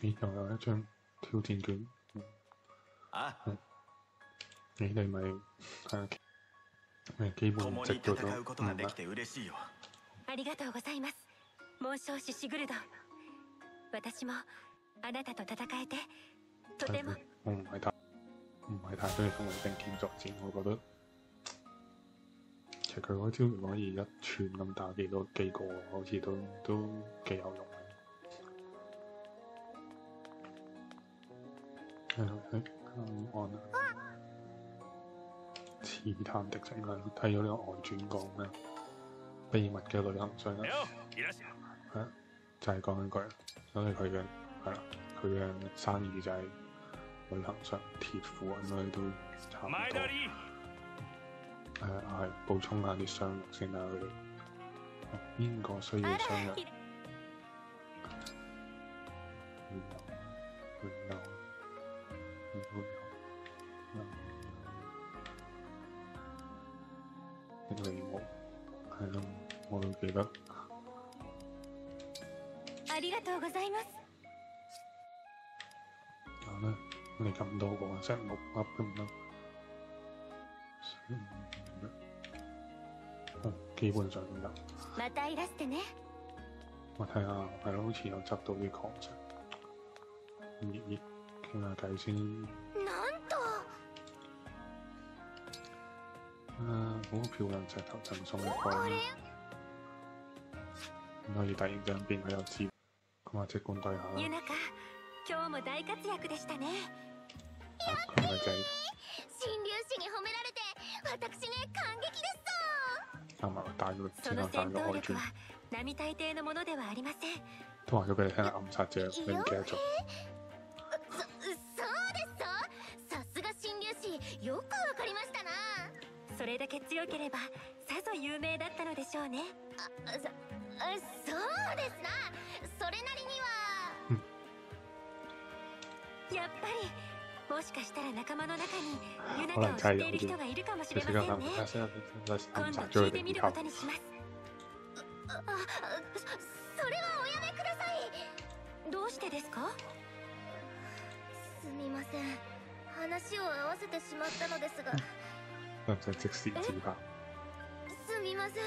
咦，又有一張挑戰卷。啊，你哋咪係咩基本共に值到咗戦うことがで唔きて嬉しいよありがとうございます紋章師シグルド私もあなたと戦えてとても我唔係太唔係太中意同你並肩作戰，我覺得其實佢嗰招如果可以一串咁打幾多幾個，好似都都幾有用 嘅。係咯，誒啱按啦。刺探敵情啊！睇咗呢個外傳講咩？秘密嘅旅行箱啊！いらっしゃい係啊，就係講緊佢，所以佢嘅係啦，佢嘅生意就係旅行箱、鐵庫應該都差唔多。前田理係啊，係補充下啲商藥先啦，佢哋。哦邊個需要商藥？ い會有，會有，會有。的利姆係咯，我都記得。ありがとうございます有咧，你咁多個成六粒咁啦，嗯基本上都得。またいらしてね我睇下係咯，好似有執到啲礦石，熱熱 傾下偈先。なんと啊，好漂亮石頭贈送一個啦，咁可以突然之間變佢有智慧，咁啊即管對下啦。ユナカ今日も大活躍でしたね啊佢咪就係新粒子に褒められて私ね感激です啱埋帶咗そ先の戦闘生帶咗外傳，力は並大抵のものではありません都話咗俾你聽暗殺者，你唔記得咗？ それだけ強ければさぞ有名だったのでしょうね。あそあそうですな。それなりには。やっぱりもしかしたら仲間の中にユナカを知っている人がいるかもし就れま是せんね。暗今度聞いてみるこ。とにしますあそれはおやめくださいどうしてですかすみません話を合わせてしまったのですが使唔使即時自拍？すみません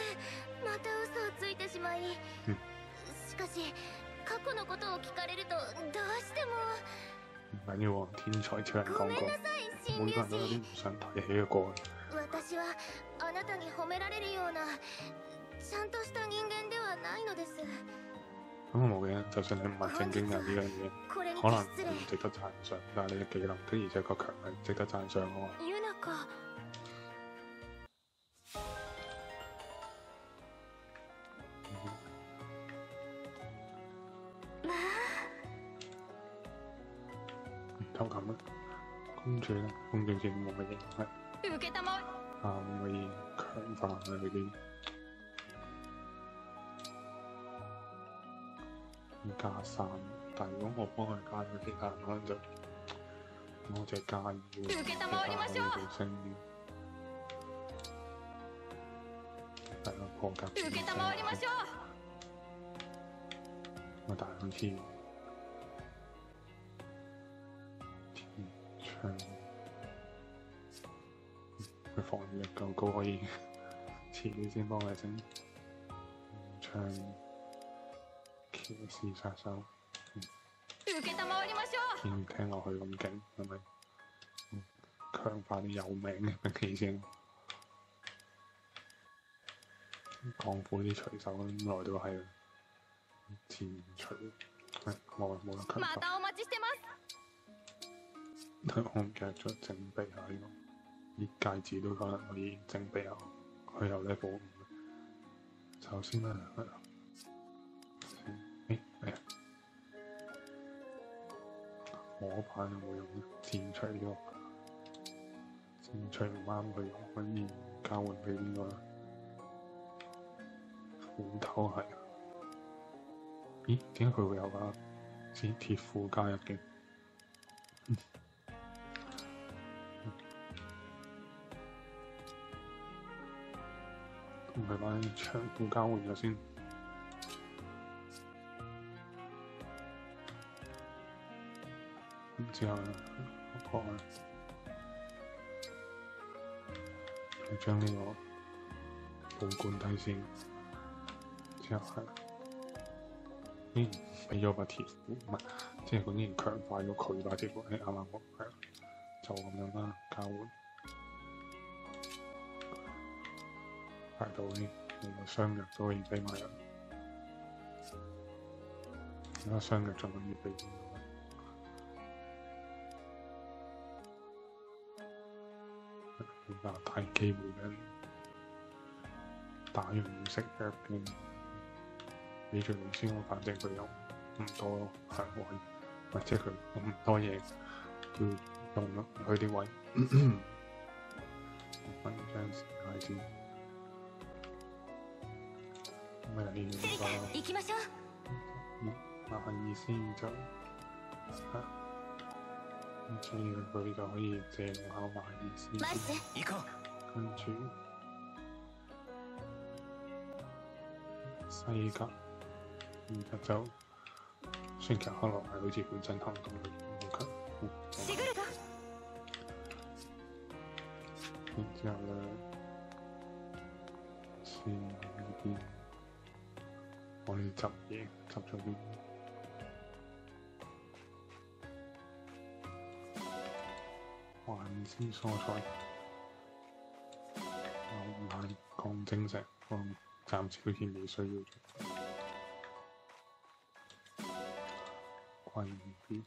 また嘘をついてしまいうんしかし過去のことを聞かれるとどうしても唔緊要喎，天才超人講過ごめんな，さい新每粒子個人都有啲唔想提起嘅過。私はあなたに褒められるようなちゃんとした人間ではないのです咁冇嘅，就算你唔係正經人呢樣嘢，これに可能值得讚賞，但係你嘅技能的而且確強係值得讚賞嘅喎。就咁啦。公主咧，公主先冇乜嘢，係あ受けたま啊可以強化下嗰啲加三，但係如果我幫佢加咗其他人，可能就我只加二喎，其他可以提升啲。係咯，破格受けたまわりましょう我但係好 佢防禦力夠高，可以遲啲先幫佢整天窗騎士殺手，受けたまわりましょう見聽落去咁勁，係咪？嗯強化啲有名嘅兵器先。鋼斧啲隨手咁耐都係戰錘，係冇啦冇啦強化。 我唔記得咗整備下呢、個，啲戒指都可能可以整備下，佢有 level 五。首先咧，誒，我嗰排有冇用咧？戰錘呢、個，戰錘唔啱佢用，可以交換俾邊個？斧頭係，咦？點解佢會有把鐵鐵斧加入嘅？佢把長褲交換咗先。之後咧，我係將呢個報管低先，之後係，依然俾咗把鐵，唔係，即係佢依然強化咗佢把鐵符喺啱啱講，係，就咁樣啦，交換，排到呢，連個雙藥都可以俾埋人，而家雙藥仲可以俾。比較大機會嘅打完唔食藥嘅，俾住你先，我反正佢有唔多咯，係可以，或者佢咁多嘢要用咯，佢啲位，分張時間先，咁啊呢個，行きましょう麻煩意思就，咁所以佢就可以借我下麻煩意思マル先。ス行こ跟住西格，而家就雖然其實可能係好似本身行動力好強，シグルド然之後咧，先呢邊 我哋執嘢執咗啲環之蔬菜。唔係講精石，我暫時好似未需要咗。關於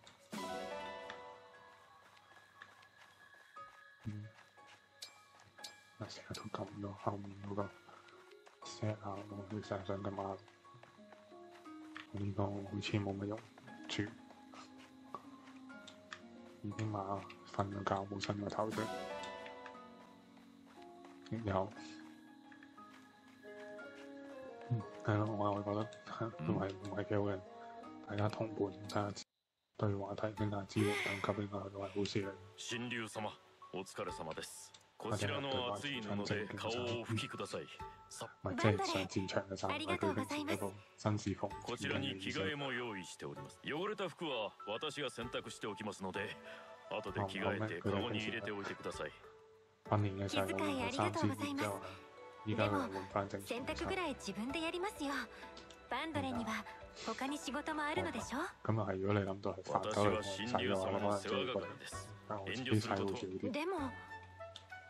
嗯，啊成日都撳到後面嗰個 set 下，我會成日想撳下。呢個好似冇乜用住，已經話瞓咗覺冇伸個頭出。有，嗯，係咯，我又覺得唔係唔係幾好嘅，大家同伴，大家對話題，令大家知道等級，應該都係好事嚟。こちらの熱いなので顔を拭きください。ありがとうございます。こちらに着替えも用意しております。汚れた服は私が洗濯しておきますので、後で着替えて籠に入れておいてください。気遣いありがとうございます。でも、洗濯ぐらい自分でやりますよ。バンドレには他に仕事もあるのでしょう私は新竜様の世話係です。遠慮すること。でも、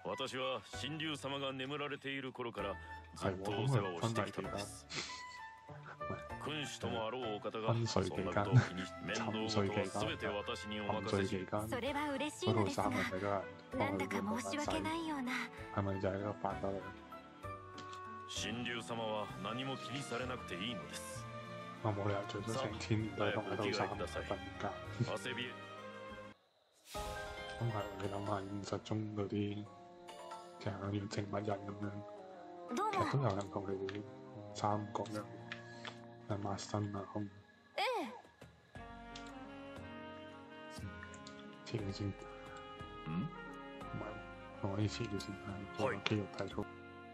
私は神竜様が眠られている頃からずっとお世話をしてきたのです。君主ともあろうお方が昏睡期間そんなことを気にし面倒事は期間全て私にお沉任せし睡期間それは嬉しいのですがなんだか申し訳洗？ないような？神竜様は何も気にされ na くていいのです。我冇理由做咗成千年都係同一套衫瞓覺。汗びえ。咁係你諗下現實中嗰啲，就係好似植物人咁樣，どう其實都も有人同你哋衫各樣，誒抹身啊，胸ええ前先，ん唔係我可以前先係做肌肉體操。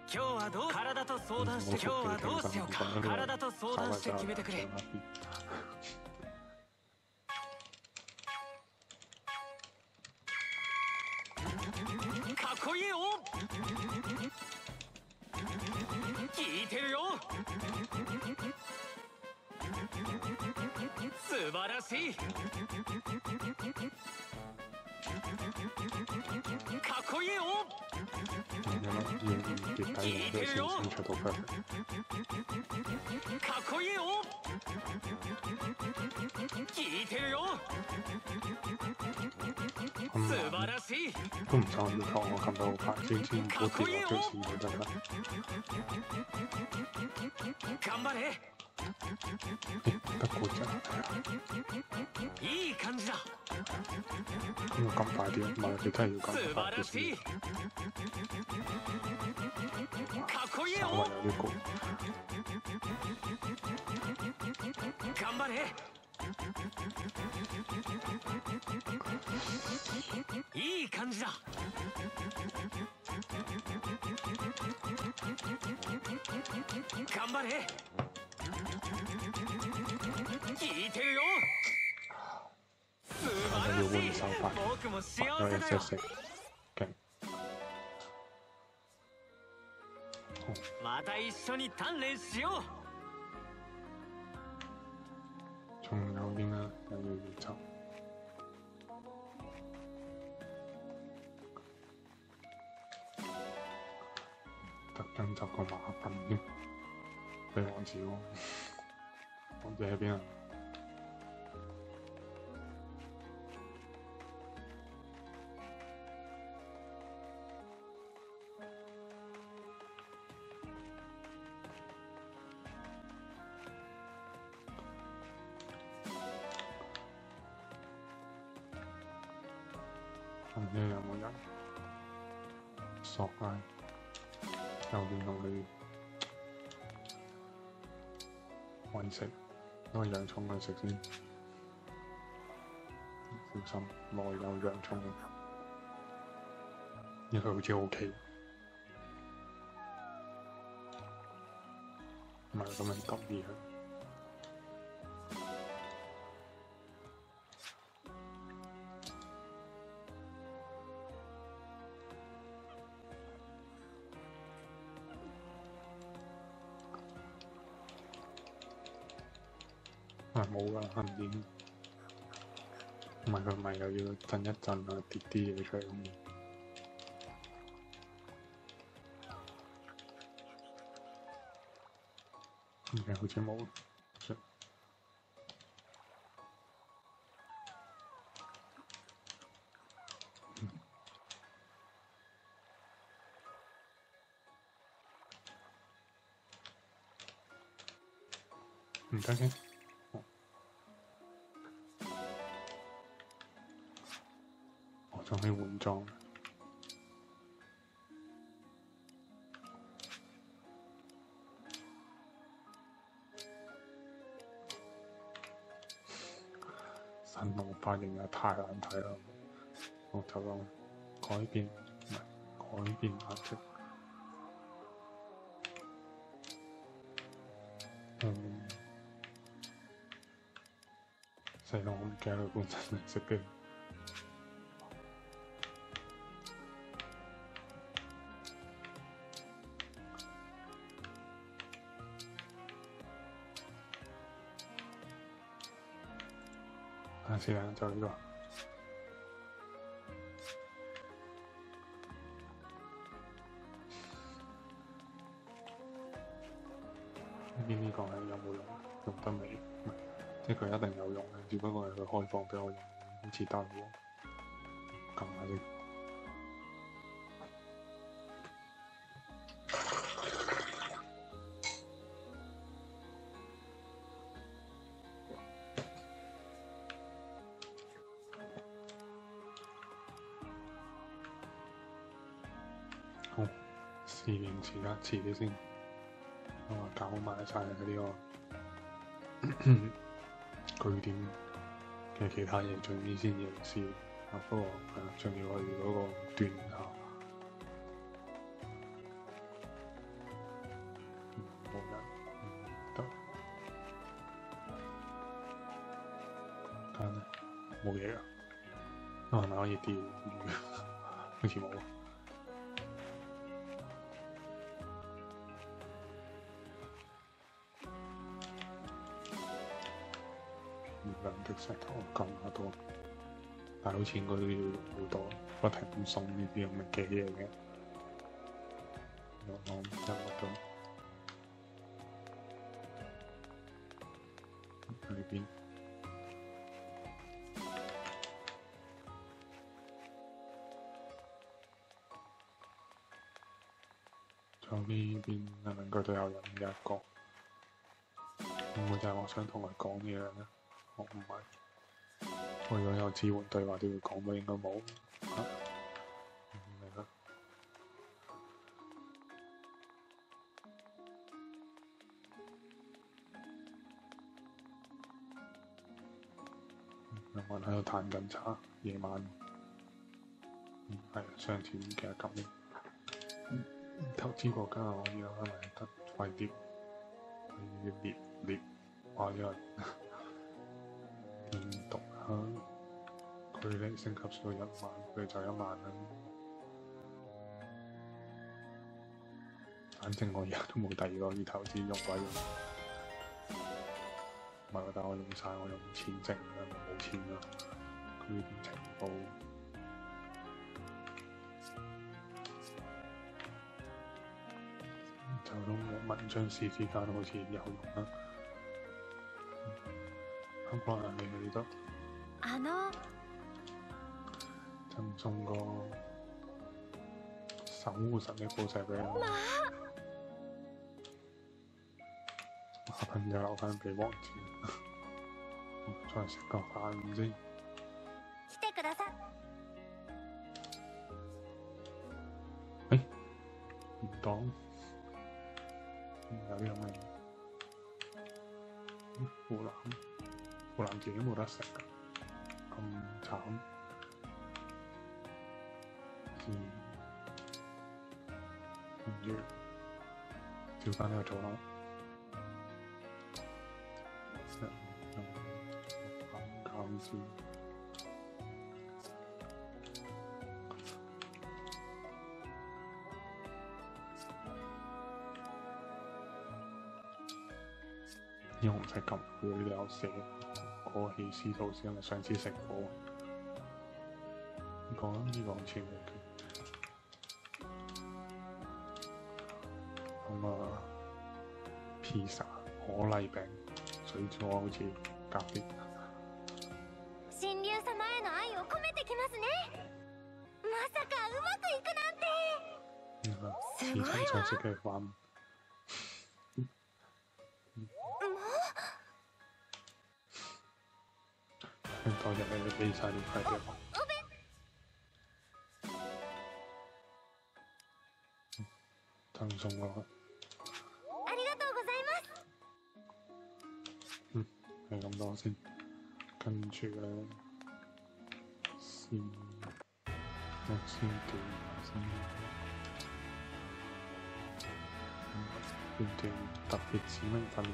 今日はどう体と相談して今日はどうしようか体と相談して決めてくれ こいいよ聞いてるよ。素晴らしい。かっこいいよ聞いてしよ。かっこいいよ聞いてるよ。素晴らしい。不知道你看我看到我把真心我给我真心的了。頑張れ。った紅茶いい感じだ。この乾杯でまだでかいのか素晴らしい。かっこいいよ。頑張れ。いい感じだ。頑張れ。聞いてるよ。素晴らしい。手快，有 S S 勁。また一緒に鍛錬しよう。仲有邊啊？又要走。特登執個馬糞添，俾王子喎。王子喺邊啊？後攞個洋葱去食先。小心內有洋葱，呢個好似 OK。唔係咁樣得意佢。啊冇噶，唔掂。唔係佢咪又要震一震啊，跌啲嘢出嚟咁。唔係好似冇。唔得嘅。新郎髮型又太難睇啦，我就講改變唔係改變顏色。嗯，死啦！我唔記得佢本身顏色嘅。下次兩就呢個。呢邊呢個係有冇用？用得未？唔係，即係佢一定有用嘅，只不過係佢開放俾我用，好似得喎。撳下先。試完時間遲啲先。我話搞埋晒佢呢個據點嘅其他嘢，最尾先認試。啊，不過係啊，仲要去嗰個斷下。冇人，得。但係冇嘢啊！我係咪可以釣魚？好似冇。兩滴石頭咁下多，但好似應該都要好多，不停咁送呢啲咁嘅嘢嘅。我我唔得我都裏邊，仲有呢邊係咪應該都有人一個？會唔會就係我想同佢講嘢咧？我唔係，我如果有支援對話都要講咩？應該冇。嚇，唔明啦。有冇人喺度嘆緊茶？夜晚，嗯，係上次其實咁嘅。投資國家我依家係咪得快啲？要列列，我依個。佢佢哋升級到一萬，佢就一萬啦。反正我而家都冇第二個要投資用鬼用，唔係，但我用晒，我用錢剩啦，冇錢啦。佢呢邊情報就咁文章史之間好似有用啦。香港人未去得。あの贈送個守護神嘅寶石俾我。馬品就留翻俾王子，再食個飯先。来てください誒唔當有啲咁嘅嗯湖南，湖南自己冇得食㗎， 咁慘。嗯，跟住照翻呢個做啦。減先。呢個唔使撳，佢有寫嗰個起司圖先，我上次食過。講啦，呢個好似冇嘅。咁啊，披薩、可麗餅、水果好似夾啲。神竜様への愛を込めてきますねまさかうまくいくなんて嗯啊す似ごいわ曾相識嘅飯。多謝你俾晒啲 credit 我。 贈送我ありがとうございます係咁多先，跟住咧先咩先段先片段特別指明訓練，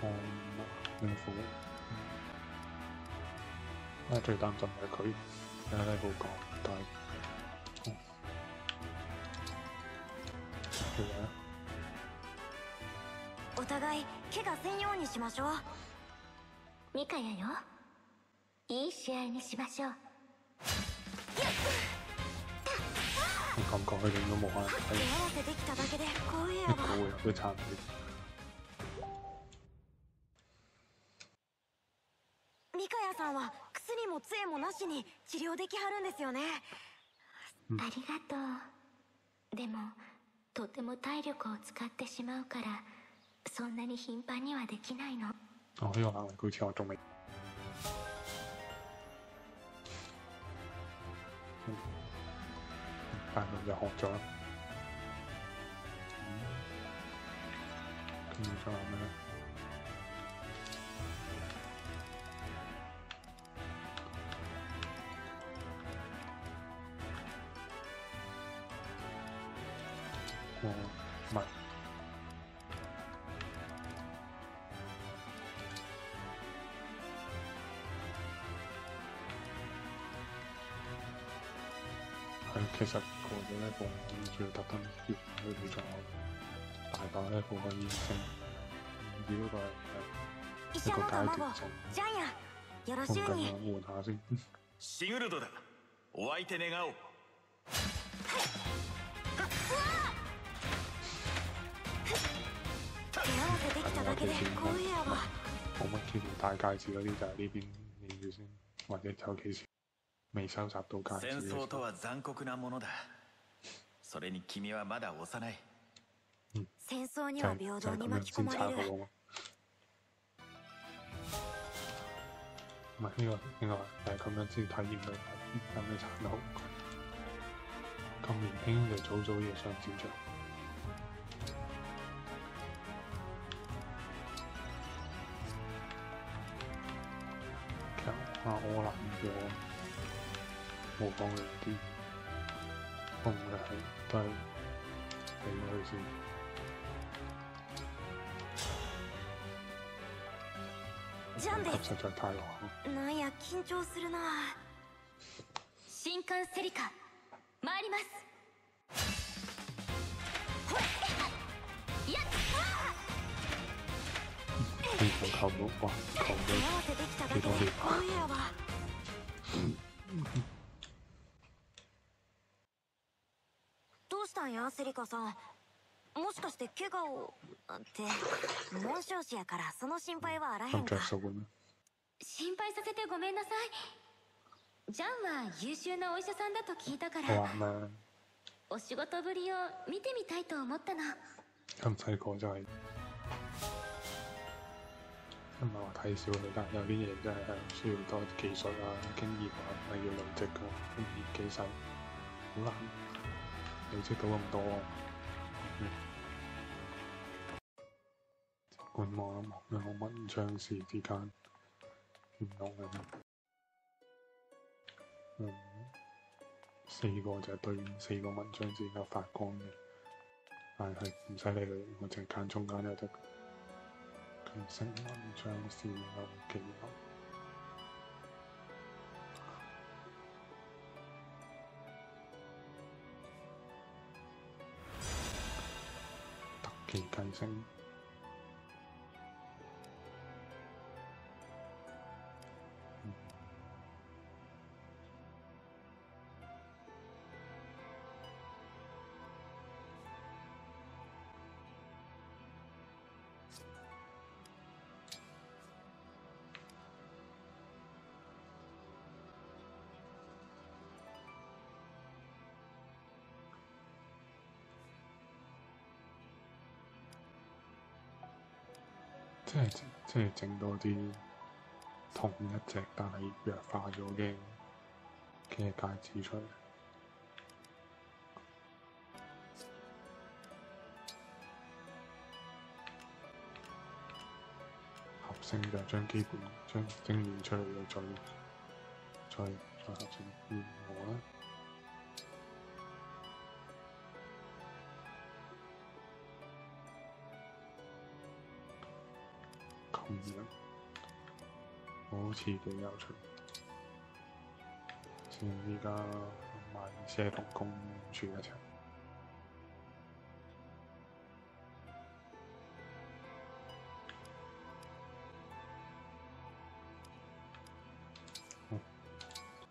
看應付。啊，最擔心係佢， や五か大うんだなお互い怪我せんようにしましょう。ミカヤよ。いい試合にしましょう你刚刚还能那么欢？哎呀，我也い。に治療できはるんですよね。うん。ありがとう。でもとても体力を使ってしまうからそんなに頻繁にはできないの。哦，呢個能力好似我仲未。嗯但係就學咗啦。跟住仲有咩呢步，要特登要佢哋仲有大把呢步可以升，只不過係医者の一個階卵段性，ジャイアンよろ同緊しゅうに啊換下先。シグルドだお相手願おう手合わせできただけで光栄やわ冇乜機會大戒指嗰啲就係呢邊練住先，或者尤其是未收集到戒戦指嘅時候，争とは残酷なものだ それに君はまだ幼い戦争には平就係咁樣等に巻き込まれる。唔係呢個應該係咁樣先體驗到有咩殘酷。咁年輕就早早嘢上戰場。其實阿柯南嘅模仿佢啲，本がい。ジャンですなんや緊張するな。新刊セリカ。参ります。ーやセリカさんもしかして怪我をって紋章師やからその心配はあらへ到んか？心配させてごめんなさいジャンは優秀なお医者さんだと聞いたか我ら？お仕事ぶりを見てみたいと思ったの咁細個真係，唔係話睇小佢，但係有啲嘢真係係需要多技術啊、經驗啊，係要累積嘅。咁年紀細，好難累積到咁多啊。嗯觀望一望兩個文章士之間唔同嘅。嗯，四個就係對應四個文章之間發光嘅。但係唔使理佢，我淨係揀中間就得。佢成文章是有技能，可以看一下即系即係整多啲同一只但系弱化咗嘅嘅戒指出嚟。合成就将基本将精練出嚟嘅再再再合成原模啦。好似幾有趣。先依家買些同公住一齊。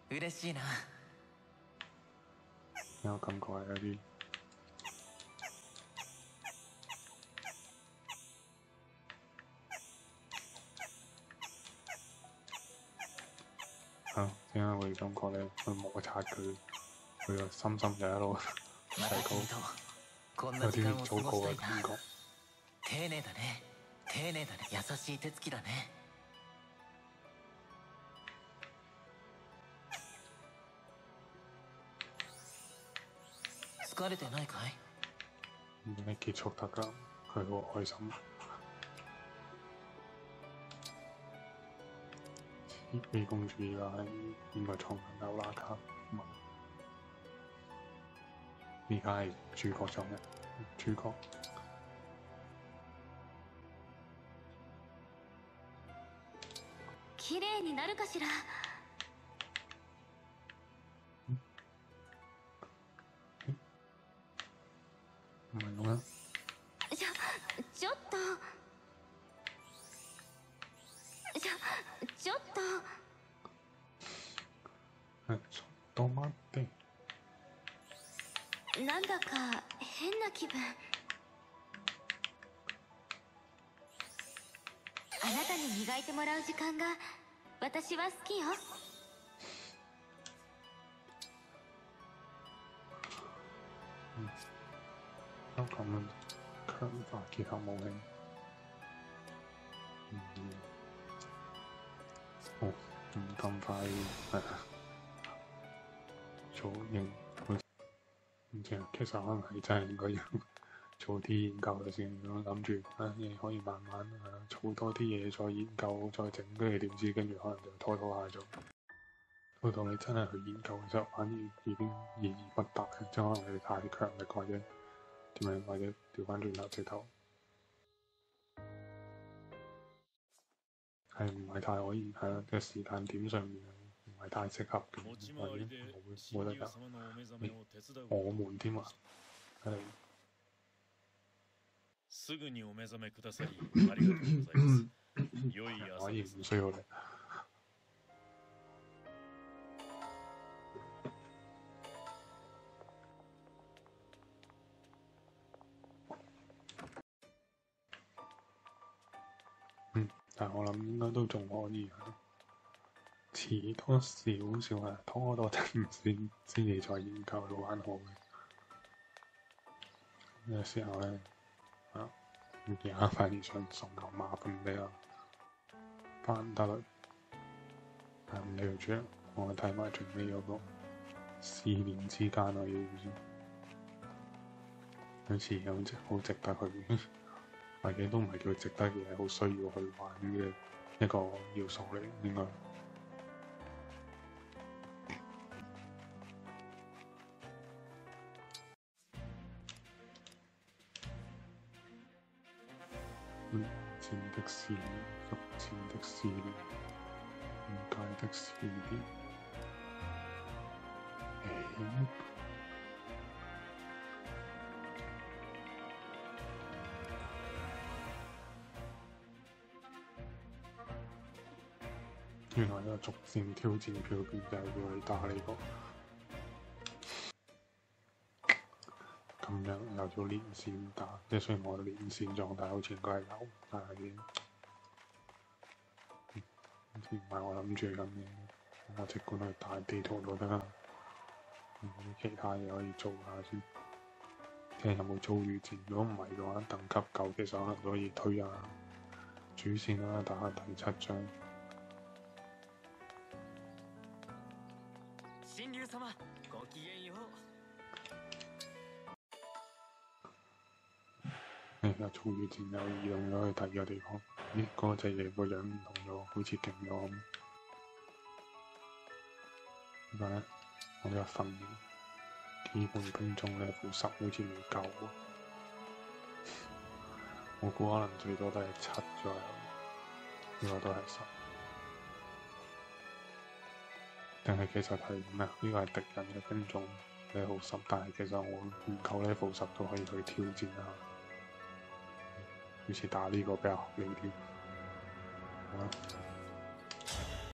嬉しいな有感覺係有啲 點解會感覺咧？去摩擦佢，佢個心心就一路また君とこんな有時間啲糟糕を過ごしたいな嘅感覺。丁寧だね丁寧だね優しい手つきだね疲れてないかい已經結束得㗎，佢好開心。 慈悲公主而家係應該創緊歐拉卡嘛？而家係主角上嘅主角。綺麗になるかしら てもらう時間が私は好きよ。香港嘅強化結合武器。嗯，好，唔咁快係做應，好似唔知啊。其實可能係真應該要做啲研究嘅先，咁諗住啊，你可以慢慢啊，儲多啲嘢再研究再整，跟住點知跟住可能就拖拖下咗。到到你真係去研究嘅時候，反而已經意義不大，即係可能你太強力或者點樣，或者調翻轉頭直頭係係唔係太可以係啦，嘅時間點上面唔係太適合嘅，或者冇冇得㗎。我們添啊，係。すぐにお目覚めくださりありがとうございます。良い朝可以です唔。需要你。嗯，但係我諗應該都仲可以啊，遲多少少啊，拖多陣先先至再研究都還好嘅。呢個時候咧，啊， 而家快啲想送個馬糞俾我。翻得嚟，但唔理佢住，我睇埋最尾嗰個思念之間啊，要先，好似好值好值得去，或者都唔係叫值得嘅，好需要去玩嘅一個要素嚟，應該。前的思念，及前的思念，唔界的思念。原來有逐漸挑戰票變就係要你打呢、個，咁樣又要連線打，即係雖然我連線狀態好似應該係有，但係已經嗯好似唔係我諗住咁嘅，我即管去打地圖都得啦，嗯其他嘢可以做下先，睇下有冇遭遇戰，如果唔係嘅話，等級夠其實可能都可以推下主線啦，打下第七章。神竜様ごきげんよう 誒又遭遇戰又移動咗去第二個地方，咦嗰、個隻嘢個樣唔同咗，好似勁咗咁。點解咧？我呢個訓練基本兵種 level 十好似未夠喎，我估可能最多都係七左右，呢、個都係十。定係其實係咩？呢個係敵人嘅兵種 level 十，但係其實我唔夠 level 十都可以去挑戰下。好似打呢个比較合理啲。